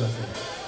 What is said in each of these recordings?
くださ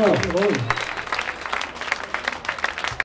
Ciao.